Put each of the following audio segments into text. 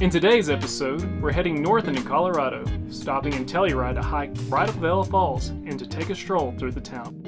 In today's episode, we're heading north into Colorado, stopping in Telluride to hike Bridal Veil Falls and to take a stroll through the town.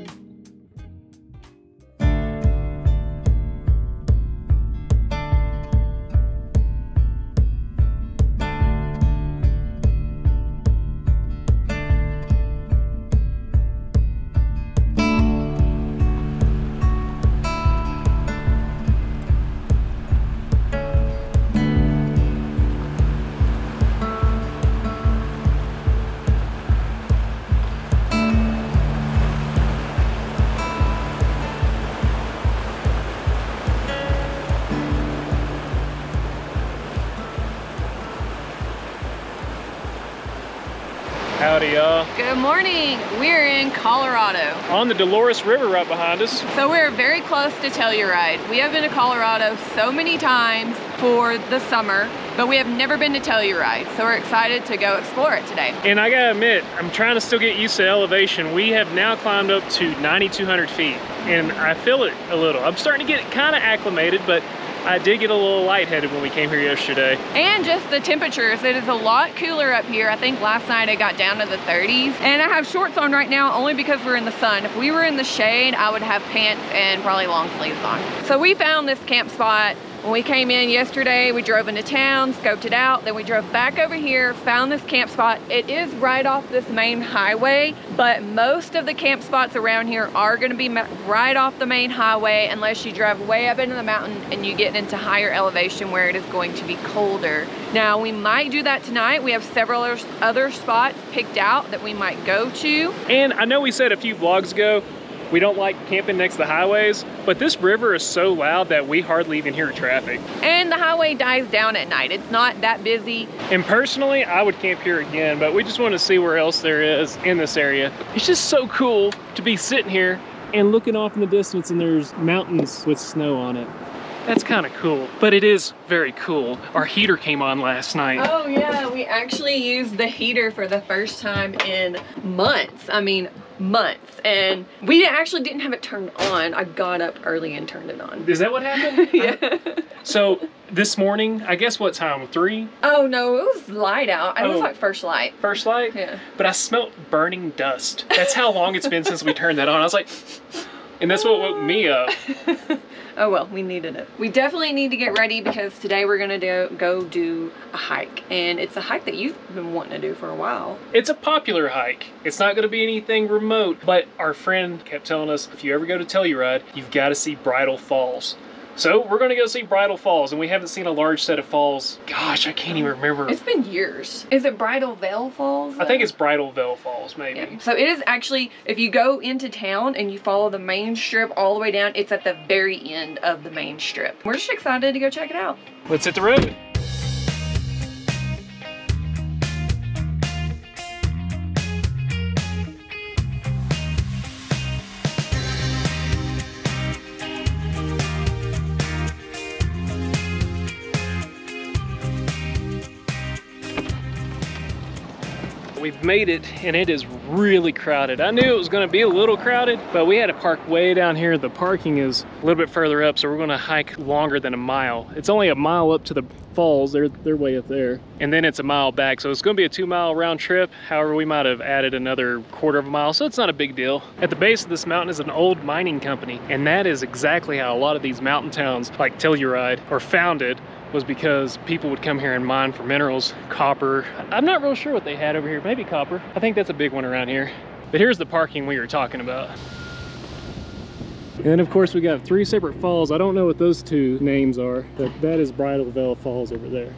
Morning. We're in Colorado. On the Dolores River right behind us. So we're very close to Telluride. We have been to Colorado so many times for the summer, but we have never been to Telluride. So we're excited to go explore it today. And I gotta admit, I'm trying to still get used to elevation. We have now climbed up to 9,200 feet, and I feel it a little. I'm starting to get kind of acclimated, but I did get a little lightheaded when we came here yesterday. And just the temperatures, it is a lot cooler up here. I think last night it got down to the 30s. And I have shorts on right now only because we're in the sun. If we were in the shade, I would have pants and probably long sleeves on. So we found this camp spot when we came in yesterday, we drove into town, scoped it out, then we drove back over here, found this camp spot. It is right off this main highway, but most of the camp spots around here are gonna be right off the main highway unless you drive way up into the mountain and you get into higher elevation where it is going to be colder. Now, we might do that tonight. We have several other spots picked out that we might go to. And I know we said a few vlogs ago, we don't like camping next to the highways, but this river is so loud that we hardly even hear traffic. And the highway dies down at night. It's not that busy. And personally, I would camp here again, but we just want to see where else there is in this area. It's just so cool to be sitting here and looking off in the distance and there's mountains with snow on it. That's kind of cool, but it is very cool. Our heater came on last night. Oh yeah, we actually used the heater for the first time in months. I mean, months and we actually didn't have it turned on. I got up early and turned it on. Is that what happened? Yeah. So this morning i guess what time three? Oh no it was light out. It oh, was like first light. First light? Yeah. But i smelt burning dust. That's how long it's been since we turned that on. I was like and that's what woke me up oh well we needed it. We definitely need to get ready because today we're gonna do go do a hike. And it's a hike that you've been wanting to do for a while. It's a popular hike. It's not gonna be anything remote but our friend kept telling us if you ever go to telluride you've got to see bridal falls so we're gonna go see Bridal Falls, and we haven't seen a large set of falls. Gosh, I can't even remember. It's been years. Is it Bridal Veil Falls? Though? I think it's Bridal Veil Falls, maybe. Yeah. So it is actually, if you go into town and you follow the main strip all the way down, it's at the very end of the main strip. We're just excited to go check it out. Let's hit the road. Made it and it is really crowded. I knew it was gonna be a little crowded, but we had to park way down here. The parking is a little bit further up, so we're gonna hike longer than a mile. It's only a mile up to the falls, they're, they're way up there. And then it's a mile back, so it's gonna be a two mile round trip. However, we might have added another quarter of a mile, so it's not a big deal. At the base of this mountain is an old mining company, and that is exactly how a lot of these mountain towns like Telluride are founded was because people would come here and mine for minerals, copper. I'm not real sure what they had over here, maybe copper. I think that's a big one around here. But here's the parking we were talking about. And of course we got three separate falls. I don't know what those two names are, but that is Bridal Veil Falls over there.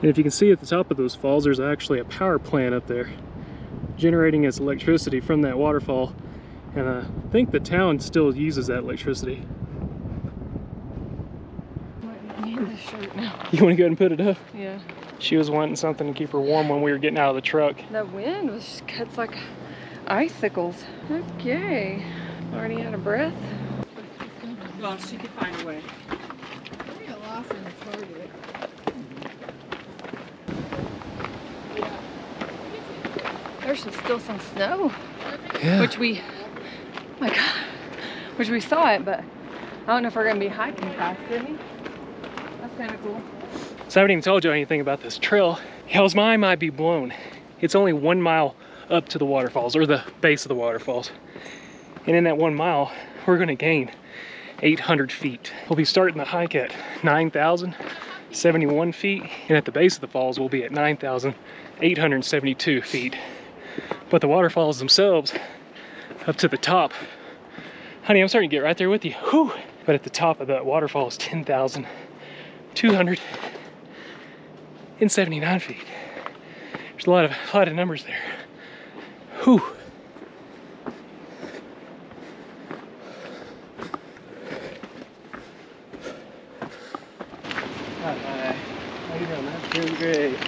And if you can see at the top of those falls, there's actually a power plant up there generating its electricity from that waterfall. And I think the town still uses that electricity. Shirt now. You want to go ahead and put it up? Yeah. She was wanting something to keep her warm when we were getting out of the truck. The wind was just cuts like icicles. Okay. Already out of breath. Well, she could find a way. There's still some snow. Yeah. Which we, oh my God, which we saw it, but I don't know if we're gonna be hiking past it. Kind of cool. So I haven't even told you anything about this trail. Y'all's mind might be blown. It's only one mile up to the waterfalls or the base of the waterfalls. And in that one mile, we're gonna gain 800 feet. We'll be starting the hike at 9,071 feet. And at the base of the falls, we'll be at 9,872 feet. But the waterfalls themselves, up to the top, honey, I'm starting to get right there with you. Whew. But at the top of that waterfall is 10,279 feet. There's a lot of a lot of numbers there. Whew. Hi. How you doing, man? Doing great.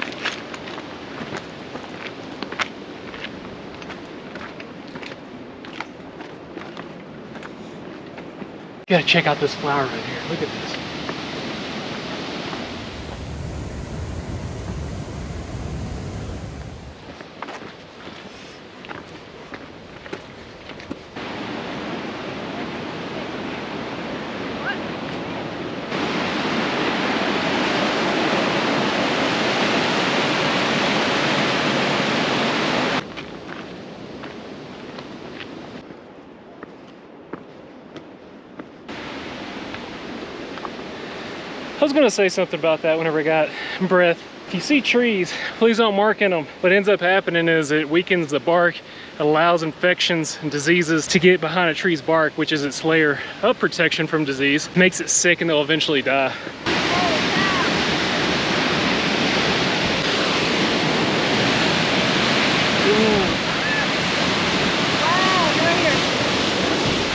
Gotta check out this flower right here. Look at this. Was gonna say something about that whenever I got breath. If you see trees, please don't mark in them. What ends up happening is it weakens the bark, allows infections and diseases to get behind a tree's bark, which is its layer of protection from disease, makes it sick and they'll eventually die.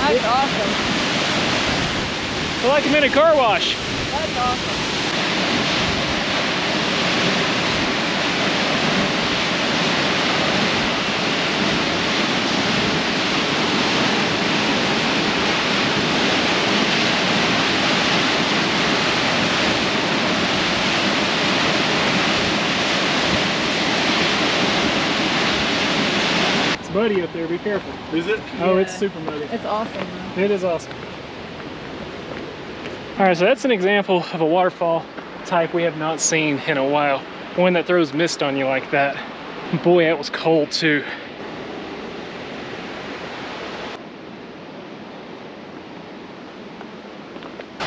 That's awesome. I like them in a car wash. Awesome. It's muddy up there, be careful. Is it? Oh, it's super muddy. It's awesome. though. It is awesome. All right, so that's an example of a waterfall type we have not seen in a while. One that throws mist on you like that. Boy, that was cold too.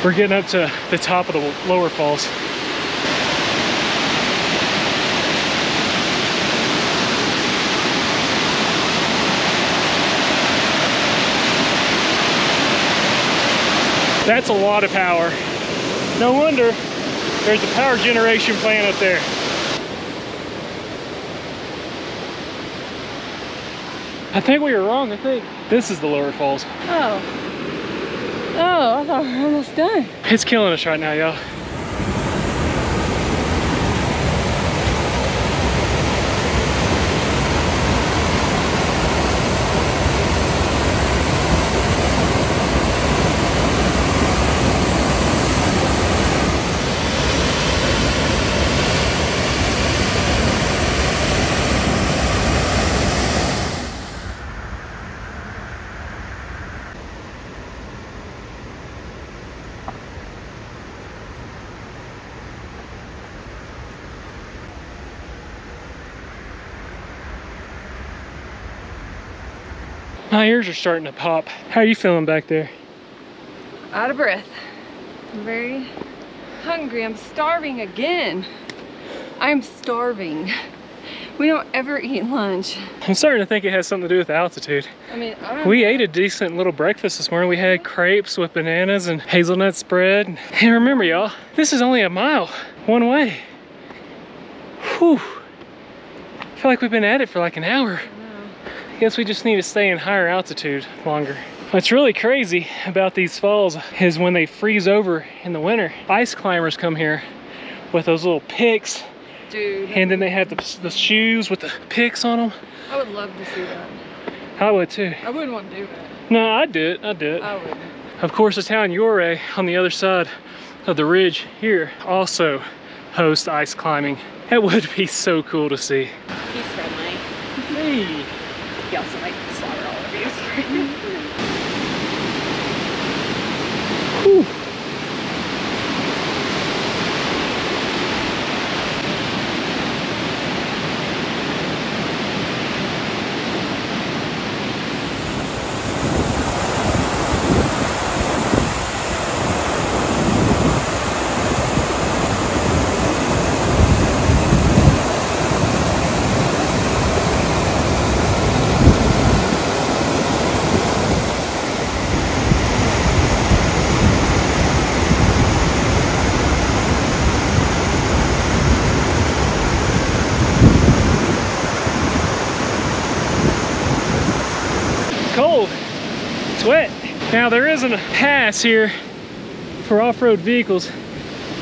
We're getting up to the top of the lower falls. That's a lot of power. No wonder there's a power generation plant up there. I think we were wrong. I think this is the lower falls. Oh. Oh, I thought we were almost done. It's killing us right now, y'all. My ears are starting to pop. How are you feeling back there? Out of breath. I'm very hungry. I'm starving again. I'm starving. We don't ever eat lunch. I'm starting to think it has something to do with altitude. I mean, I We ate a decent little breakfast this morning. We had crepes with bananas and hazelnut spread. And remember, y'all, this is only a mile one way. Whew. I feel like we've been at it for like an hour. I guess we just need to stay in higher altitude longer. What's really crazy about these falls is when they freeze over in the winter, ice climbers come here with those little picks Dude, and then they have the, the shoes with the picks on them. I would love to see that. I would too. I wouldn't want to do that. No, I'd do it. I'd do it. I would. Of course, the town Ouray on the other side of the ridge here also hosts ice climbing. It would be so cool to see. He's friendly. Hey. He also might slaughter all of you. Whew. Now there isn't a pass here for off-road vehicles.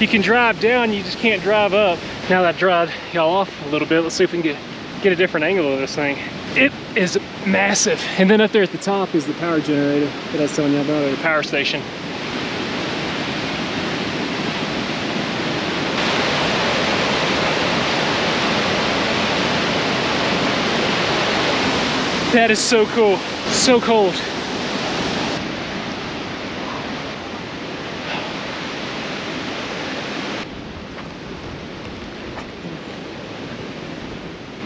You can drive down, you just can't drive up. Now that I dried y'all off a little bit, let's see if we can get, get a different angle of this thing. It is massive. And then up there at the top is the power generator that I was telling you about, or the power station. That is so cool, so cold.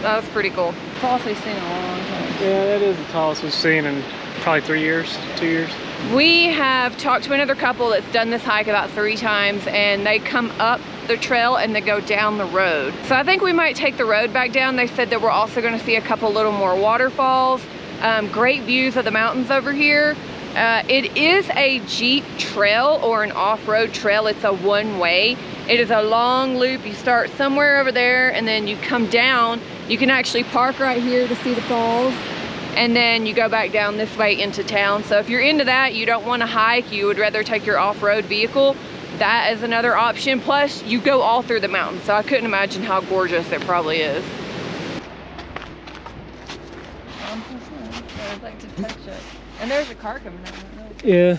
That was pretty cool. Tallest we've seen in a long time. Yeah, that is the tallest we've seen in probably three years, two years. We have talked to another couple that's done this hike about three times and they come up the trail and they go down the road. So I think we might take the road back down. They said that we're also gonna see a couple little more waterfalls, um, great views of the mountains over here. Uh, it is a Jeep trail or an off-road trail. It's a one-way. It is a long loop. You start somewhere over there and then you come down. You can actually park right here to see the falls and then you go back down this way into town. So if you're into that, you don't want to hike, you would rather take your off-road vehicle, that is another option. Plus, you go all through the mountains, so I couldn't imagine how gorgeous it probably is. I'd like to touch it. And there's a car coming out. Yeah.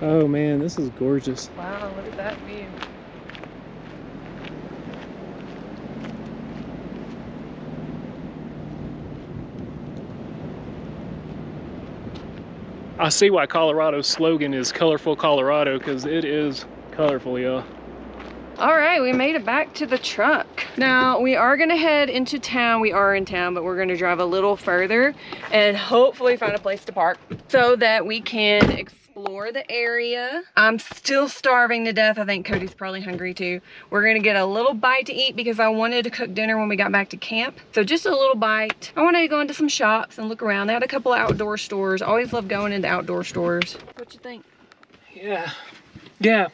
Oh man, this is gorgeous. Wow, look at that view. I see why Colorado's slogan is colorful Colorado because it is colorful, y'all. All right, we made it back to the truck. Now, we are gonna head into town. We are in town, but we're gonna drive a little further and hopefully find a place to park so that we can explore the area. I'm still starving to death. I think Cody's probably hungry too. We're gonna get a little bite to eat because I wanted to cook dinner when we got back to camp. So just a little bite. I wanted to go into some shops and look around. They had a couple outdoor stores. Always love going into outdoor stores. What you think? Yeah. Yeah.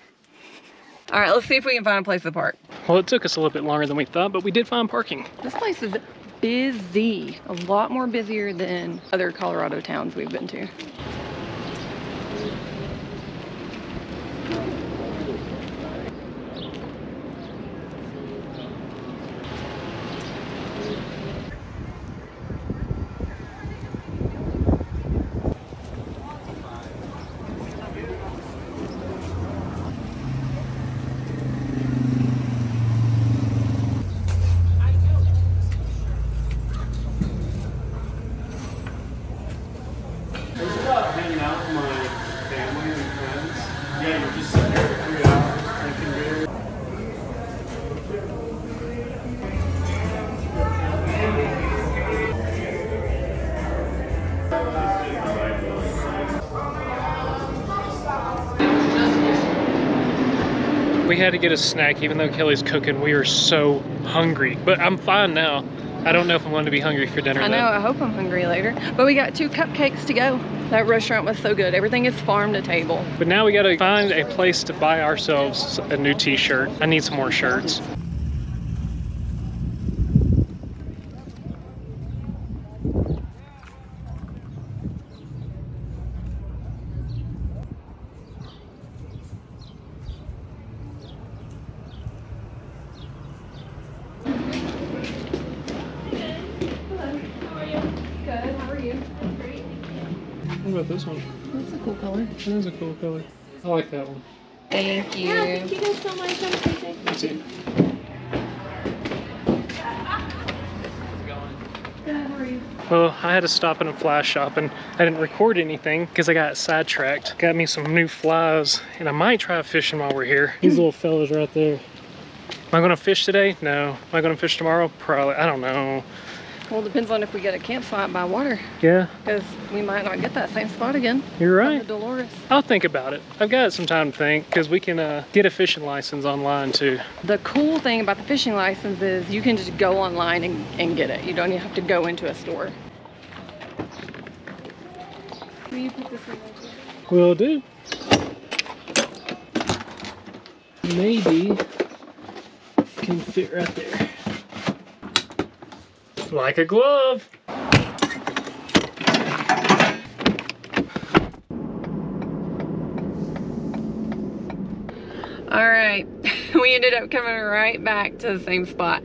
All right, let's see if we can find a place to park. Well, it took us a little bit longer than we thought, but we did find parking. This place is busy. A lot more busier than other Colorado towns we've been to. Had to get a snack even though Kellie's cooking. We are so hungry, but I'm fine now. I don't know if I'm going to be hungry for dinner I know, I hope I'm hungry later. But we got two cupcakes to go. That restaurant was so good. Everything is farm to table. But now we got to find a place to buy ourselves a new t-shirt. I need some more shirts. What about this one? That's a cool color. That is a cool color. I like that one. Thank you. Yeah, Thank you guys so much. I'm crazy. Let's see. Good, how are you? Well, I had to stop in a fly shop and I didn't record anything because I got sidetracked. Got me some new flies and I might try fishing while we're here. These little fellas right there. Am I gonna fish today? No. Am I gonna fish tomorrow? Probably. I don't know. Well, depends on if we get a campsite by water, Yeah, because we might not get that same spot again. you're right. Dolores. I'll think about it. I've got some time to think because we can uh, get a fishing license online too. The cool thing about the fishing license is you can just go online and, and get it. You don't even have to go into a store. Will you put this in there? Will do. Maybe can fit right there like a glove. All right, we ended up coming right back to the same spot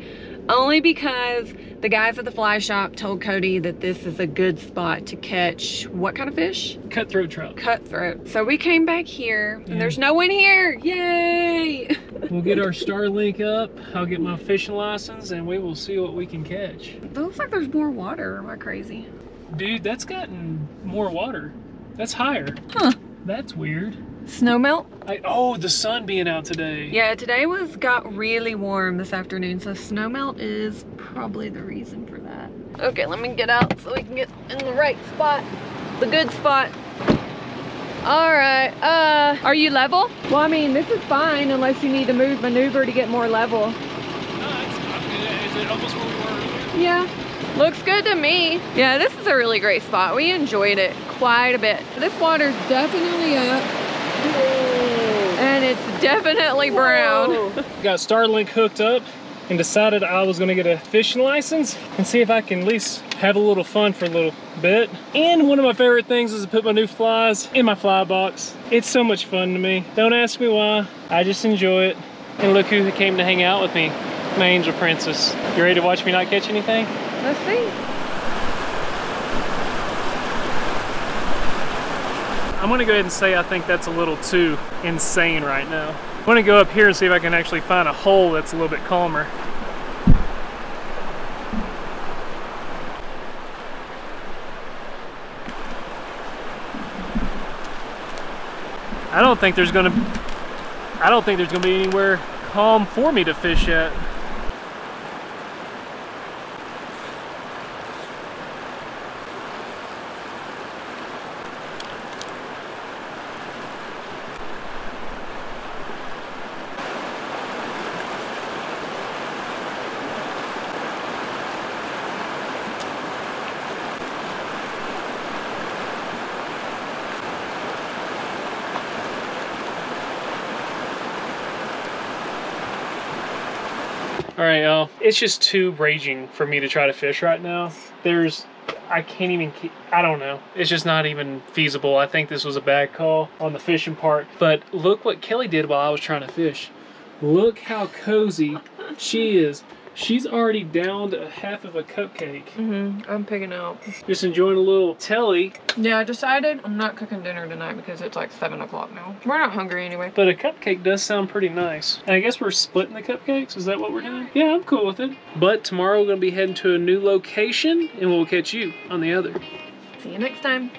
only because the guys at the fly shop told Cody that this is a good spot to catch what kind of fish? Cutthroat trout. Cutthroat. So we came back here Yeah. and there's no one here. Yay! We'll get our Starlink up. I'll get my fishing license and we will see what we can catch. It looks like there's more water. Am I crazy? Dude, that's gotten more water. That's higher. Huh. That's weird. Snow melt? I, oh, the sun being out today. Yeah, today was got really warm this afternoon, so snow melt is probably the reason for that. Okay, let me get out so we can get in the right spot, the good spot. All right, uh, are you level? Well, I mean, this is fine unless you need to move maneuver to get more level. No, it's not good. Is it almost where we were earlier? Yeah, looks good to me. Yeah, this is a really great spot. We enjoyed it quite a bit. This water's definitely up. And it's definitely brown. Got Starlink hooked up and decided I was gonna get a fishing license and see if I can at least have a little fun for a little bit. And one of my favorite things is to put my new flies in my fly box. It's so much fun to me. Don't ask me why, I just enjoy it. And look who came to hang out with me, my angel princess. You ready to watch me not catch anything? Let's see. I'm gonna go ahead and say I think that's a little too insane right now. I'm gonna go up here and see if I can actually find a hole that's a little bit calmer. I don't think there's gonna I don't think there's gonna be anywhere calm for me to fish at. All right, y'all. It's just too raging for me to try to fish right now. There's, I can't even I don't know. It's just not even feasible. I think this was a bad call on the fishing part. But look what Kellie did while I was trying to fish. Look how cozy she is. She's already downed a half of a cupcake. Mm-hmm. I'm picking out. Just enjoying a little telly, Yeah, I decided I'm not cooking dinner tonight because it's like seven o'clock now. We're not hungry anyway. but a cupcake does sound pretty nice. And I guess we're splitting the cupcakes. Is that what we're doing? Yeah, I'm cool with it. But tomorrow we're going to be heading to a new location and we'll catch you on the other. See you next time.